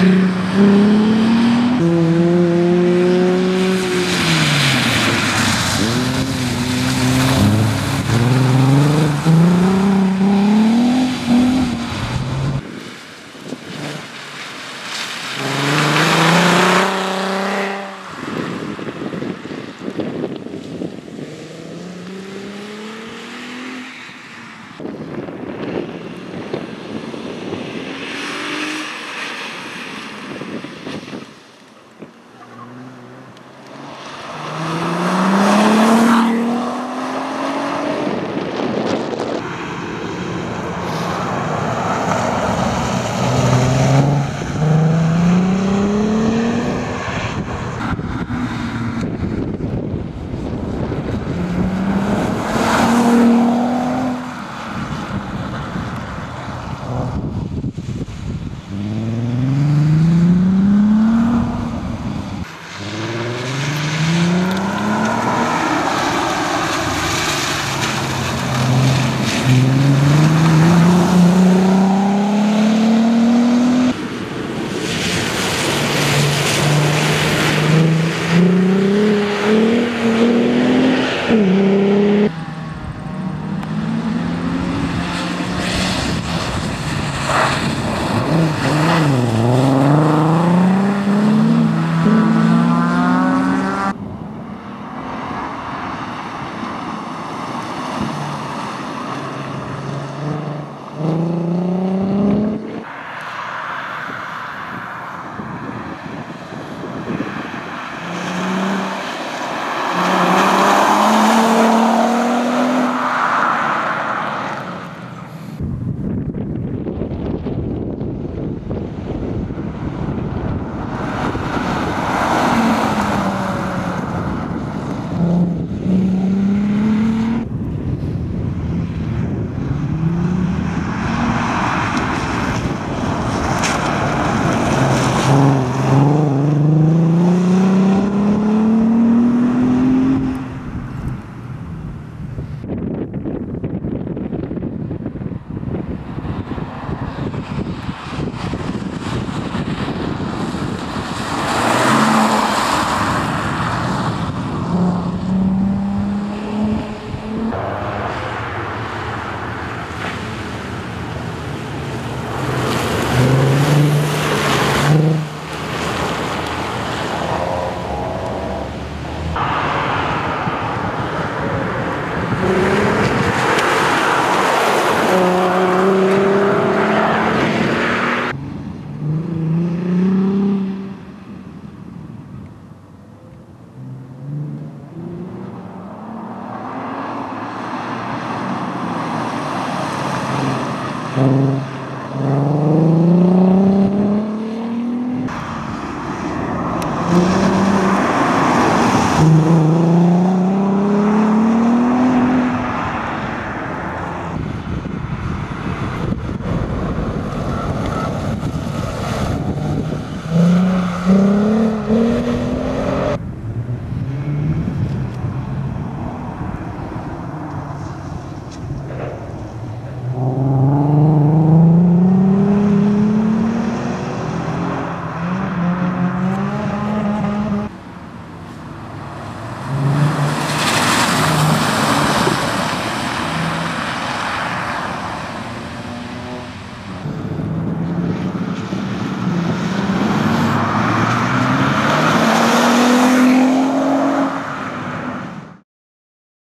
Mm-hmm. Hum.